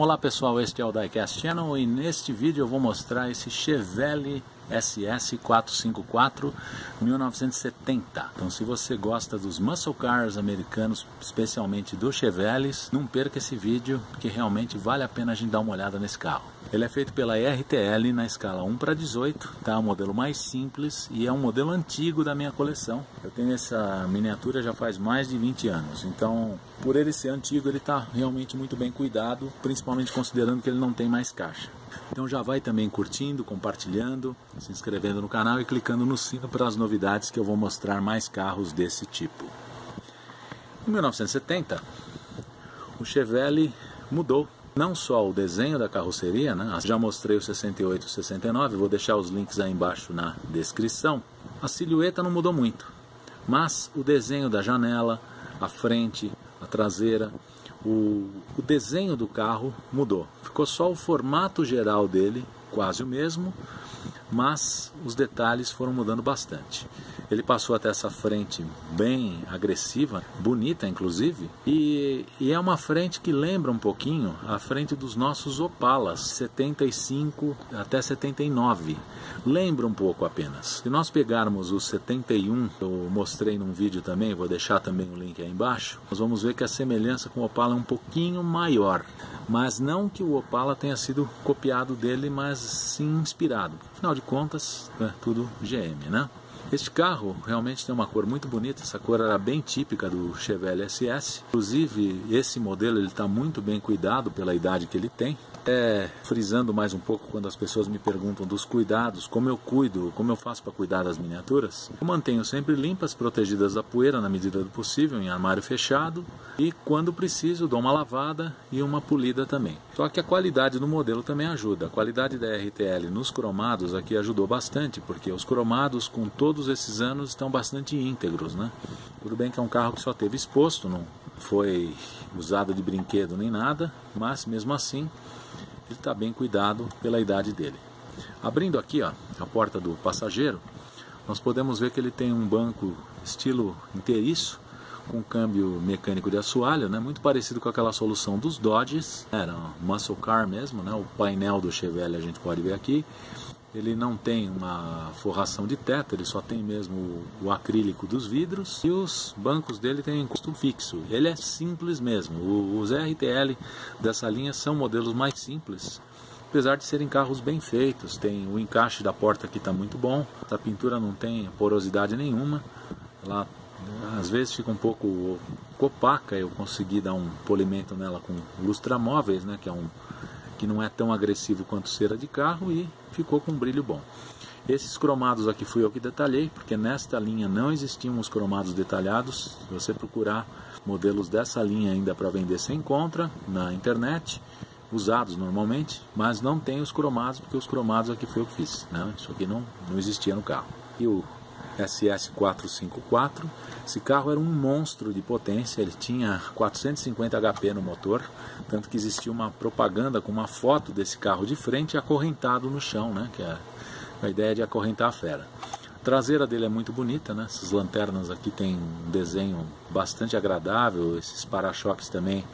Olá pessoal, este é o Diecast Channel e neste vídeo eu vou mostrar esse Chevelle SS 454 1970. Então se você gosta dos muscle cars americanos, especialmente dos Chevelles, não perca esse vídeo que realmente vale a pena a gente dar uma olhada nesse carro. Ele é feito pela RTL na escala 1 para 18, tá? O modelo mais simples e é um modelo antigo da minha coleção. Eu tenho essa miniatura já faz mais de 20 anos, então por ele ser antigo ele está realmente muito bem cuidado, principalmente considerando que ele não tem mais caixa. Então já vai também curtindo, compartilhando, se inscrevendo no canal e clicando no sino para as novidades que eu vou mostrar mais carros desse tipo. Em 1970, o Chevelle mudou não só o desenho da carroceria, né? já mostrei o 68 e o 69, vou deixar os links aí embaixo na descrição. A silhueta não mudou muito, mas o desenho da janela, a frente, a traseira, o, o desenho do carro mudou. Ficou só o formato geral dele, quase o mesmo, mas os detalhes foram mudando bastante. Ele passou até essa frente bem agressiva, bonita inclusive, e, e, é uma frente que lembra um pouquinho a frente dos nossos Opalas, 75 até 79. Lembra um pouco apenas. Se nós pegarmos o 71, eu mostrei num vídeo também, vou deixar também o link aí embaixo, nós vamos ver que a semelhança com o Opala é um pouquinho maior. Mas não que o Opala tenha sido copiado dele, mas sim inspirado. Afinal de contas, é tudo GM, né? Este carro realmente tem uma cor muito bonita, essa cor era bem típica do Chevelle SS. Inclusive, esse modelo ele está muito bem cuidado pela idade que ele tem. É, frisando mais um pouco quando as pessoas me perguntam dos cuidados, como eu cuido, como eu faço para cuidar das miniaturas. Eu mantenho sempre limpas, protegidas da poeira na medida do possível, em armário fechado e quando preciso dou uma lavada e uma polida também. Só que a qualidade do modelo também ajuda. A qualidade da RTL nos cromados aqui ajudou bastante, porque os cromados com todos esses anos estão bastante íntegros, né? Tudo bem que é um carro que só teve exposto, não foi usado de brinquedo nem nada, mas mesmo assim ele está bem cuidado pela idade dele. Abrindo aqui ó, a porta do passageiro, nós podemos ver que ele tem um banco estilo inteiriço, com câmbio mecânico de assoalho, né, muito parecido com aquela solução dos Dodges, era um muscle car mesmo, né, o painel do Chevelle a gente pode ver aqui, ele não tem uma forração de teto, ele só tem mesmo o, acrílico dos vidros e os bancos dele têm encosto fixo. Ele é simples mesmo. Os RTL dessa linha são modelos mais simples, apesar de serem carros bem feitos. Tem o encaixe da porta que está muito bom, a pintura não tem porosidade nenhuma. Ela às vezes fica um pouco opaca, eu consegui dar um polimento nela com lustramóveis, né, que é um que não é tão agressivo quanto cera de carro e ficou com um brilho bom. Esses cromados aqui fui eu que detalhei, porque nesta linha não existiam os cromados detalhados. Se você procurar modelos dessa linha ainda para vender, você encontra na internet, usados normalmente, mas não tem os cromados, porque os cromados aqui foi eu que fiz. Né? Isso aqui não, não existia no carro. E o SS454. Esse carro era um monstro de potência, ele tinha 450 HP no motor, tanto que existia uma propaganda com uma foto desse carro de frente acorrentado no chão, né? que é a ideia de acorrentar a fera. A traseira dele é muito bonita, né? essas lanternas aqui tem um desenho bastante agradável, esses para-choques também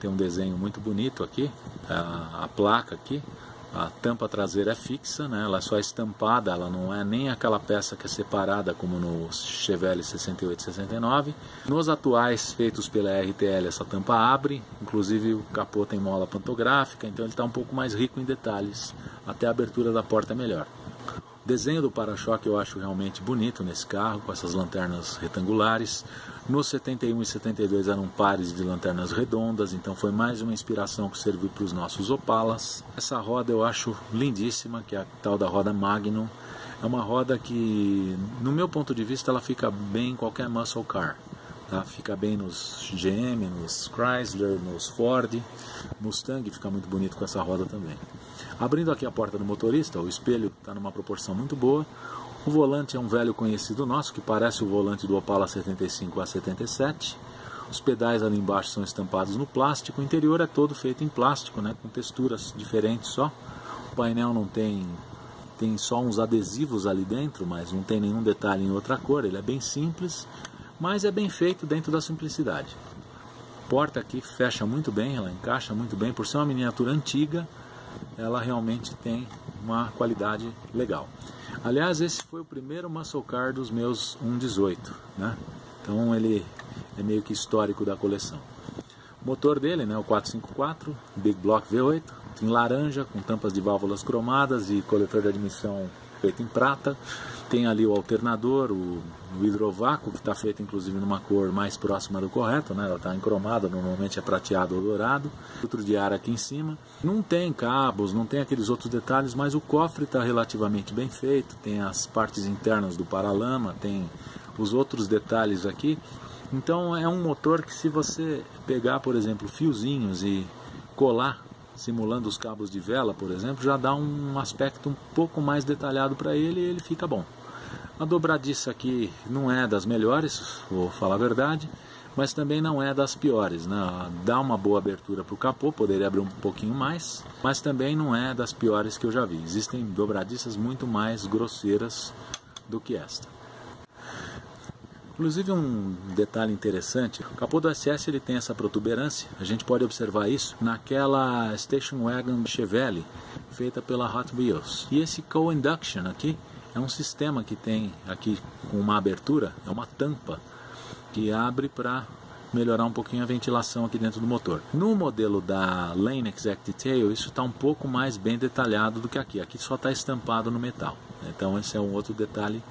tem um desenho muito bonito aqui, a, a placa aqui, a tampa traseira é fixa, né? ela é só estampada, ela não é nem aquela peça que é separada como no Chevelle 68 69. Nos atuais feitos pela RTL essa tampa abre, inclusive o capô tem mola pantográfica, então ele está um pouco mais rico em detalhes, até a abertura da porta é melhor. Desenho do para-choque eu acho realmente bonito nesse carro, com essas lanternas retangulares. No 71 e 72 eram pares de lanternas redondas, então foi mais uma inspiração que serviu para os nossos Opalas. Essa roda eu acho lindíssima, que é a tal da roda Magnum. É uma roda que, no meu ponto de vista, ela fica bem em qualquer muscle car. Tá? Fica bem nos GM, nos Chrysler, nos Ford. Mustang fica muito bonito com essa roda também. Abrindo aqui a porta do motorista, o espelho está numa proporção muito boa. O volante é um velho conhecido nosso, que parece o volante do Opala 75 a 77. Os pedais ali embaixo são estampados no plástico. O interior é todo feito em plástico, né, com texturas diferentes só. O painel não tem tem só uns adesivos ali dentro, mas não tem nenhum detalhe em outra cor. Ele é bem simples, mas é bem feito dentro da simplicidade. porta aqui fecha muito bem, ela encaixa muito bem. Por ser uma miniatura antiga, ela realmente tem uma qualidade legal. Aliás, esse foi o primeiro muscle car dos meus 118, né? Então ele é meio que histórico da coleção. O motor dele, né, o 454, Big Block V8, em laranja, com tampas de válvulas cromadas e coletor de admissão feito em prata. Tem ali o alternador, o, o hidrovácuo, que está feito inclusive numa cor mais próxima do correto, né? ela está em cromada, normalmente é prateado ou dourado. Filtro de ar aqui em cima. Não tem cabos, não tem aqueles outros detalhes, mas o cofre está relativamente bem feito. Tem as partes internas do paralama, tem os outros detalhes aqui. Então é um motor que se você pegar, por exemplo, fiozinhos e colar simulando os cabos de vela, por exemplo, já dá um aspecto um pouco mais detalhado para ele e ele fica bom. A dobradiça aqui não é das melhores, vou falar a verdade, mas também não é das piores. Né? Dá uma boa abertura para o capô, poderia abrir um pouquinho mais, mas também não é das piores que eu já vi. Existem dobradiças muito mais grosseiras do que esta. Inclusive um detalhe interessante, o capô do SS ele tem essa protuberância, a gente pode observar isso naquela Station Wagon Chevelle feita pela Hot Wheels. E esse co-induction aqui é um sistema que tem aqui com uma abertura, é uma tampa que abre para melhorar um pouquinho a ventilação aqui dentro do motor. No modelo da Lane Exact Detail, isso está um pouco mais bem detalhado do que aqui. Aqui só está estampado no metal. Então esse é um outro detalhe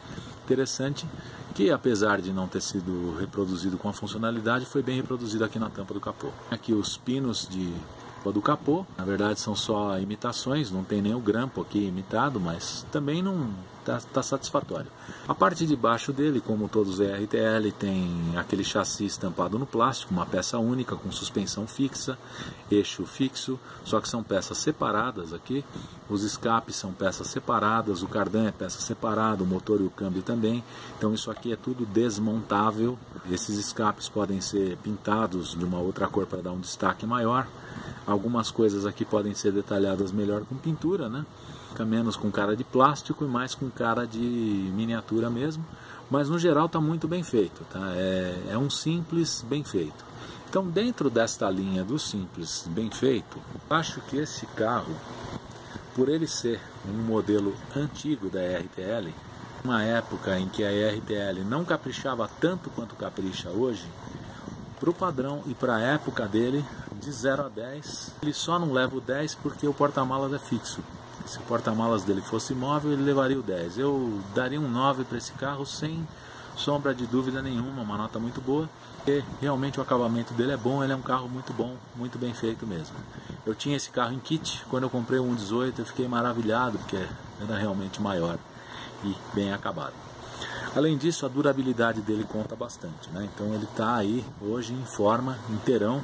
interessante que apesar de não ter sido reproduzido com a funcionalidade, foi bem reproduzido aqui na tampa do capô. Aqui os pinos de do capô, na verdade são só imitações, não tem nem o grampo aqui imitado, mas também não está tá satisfatório. A parte de baixo dele, como todos os RTL, tem aquele chassi estampado no plástico, uma peça única com suspensão fixa, eixo fixo, só que são peças separadas aqui. Os escapes são peças separadas, o cardan é peça separada, o motor e o câmbio também. Então isso aqui é tudo desmontável. Esses escapes podem ser pintados de uma outra cor para dar um destaque maior. Algumas coisas aqui podem ser detalhadas melhor com pintura, né? Fica menos com cara de plástico e mais com cara de miniatura mesmo. Mas no geral está muito bem feito, tá? É, é um simples bem feito. Então dentro desta linha do simples bem feito, acho que esse carro, por ele ser um modelo antigo da RTL, uma época em que a RTL não caprichava tanto quanto capricha hoje, para o padrão e para a época dele, de 0 a 10. Ele só não leva o 10 porque o porta-malas é fixo. Se o porta-malas dele fosse móvel, ele levaria o 10. Eu daria um 9 para esse carro sem sombra de dúvida nenhuma, uma nota muito boa. E realmente o acabamento dele é bom, ele é um carro muito bom, muito bem feito mesmo. Eu tinha esse carro em kit, quando eu comprei o 1.18 eu fiquei maravilhado, porque era realmente maior e bem acabado. Além disso, a durabilidade dele conta bastante, né? Então ele está aí hoje em forma, inteirão,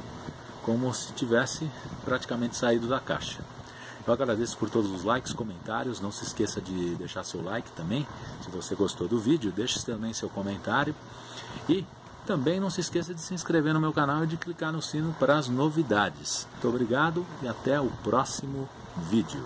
como se tivesse praticamente saído da caixa. Eu agradeço por todos os likes, comentários. Não se esqueça de deixar seu like também. Se você gostou do vídeo, deixe também seu comentário. E também não se esqueça de se inscrever no meu canal e de clicar no sino para as novidades. Muito obrigado e até o próximo vídeo.